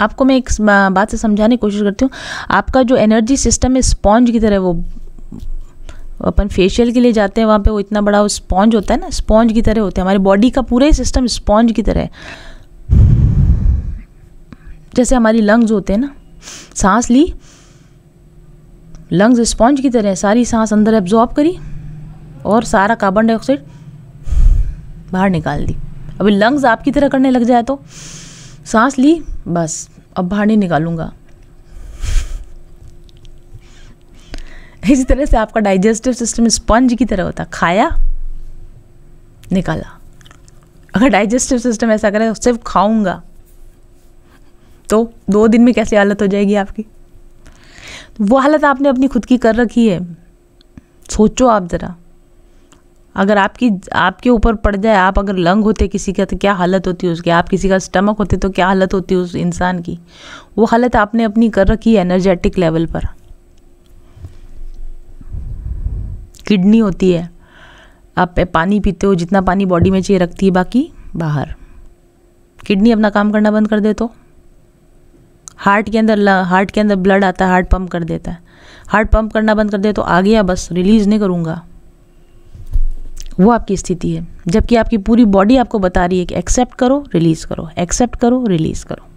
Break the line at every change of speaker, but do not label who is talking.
आपको मैं एक बात से समझाने की कोशिश करती हूँ। आपका जो एनर्जी सिस्टम है स्पॉन्ज की तरह वो अपन फेशियल के लिए जाते हैं, वहाँ पे वो इतना बड़ा वो स्पॉन्ज होता है ना स्पॉन्ज की तरह होता है। हमारी बॉडी का पूरा ही सिस्टम स्पॉन्ज की तरह है। जैसे हमारी लंग्स होते हैं ना, सांस ली लंग्स स्पॉन्ज की तरह सारी सांस अंदर एब्जॉर्ब करी और सारा कार्बन डाइऑक्साइड बाहर निकाल दी। अभी लंग्स आपकी तरह करने लग जाए तो। सांस ली, बस। अब बाहर नहीं निकालूँगा। इसी तरह से आपका डाइजेस्टिव सिस्टम स्पंज की तरह होता। खाया, निकाला। अगर डाइजेस्टिव सिस्टम ऐसा करे तो सिर्फ़ खाऊँगा तो दो दिन में कैसी हालत हो जाएगी आपकी? वो हालत आपने अपनी खुद की कर रखी है। सोचो आप ज़रा। अगर आपकी, आपके ऊपर पड़ जाए, आप अगर लंग होते किसी का तो क्या हालत होती है उसकी? आप किसी का स्टमक होते तो क्या हालत होती है उस इंसान की? वो हालत आपने अपनी कर रखी है एनर्जेटिक लेवल पर। किडनी होती है। आप पानी पीते हो, जितना पानी बॉडी में चाहिए रखती है, बाकी बाहर। किडनी अपना काम करना बंद कर दे तो हार्ट के अंदर हार्ट के अंदर ब्लड आता है हार्ट पंप कर देता है। हार्ट पंप करना बंद कर दे तो आ गया बस रिलीज़ नहीं करूँगा। वो आपकी स्थिति है। जबकि आपकी पूरी बॉडी आपको बता रही है कि एक्सेप्ट करो रिलीज़ करो। एक्सेप्ट करो रिलीज़ करो।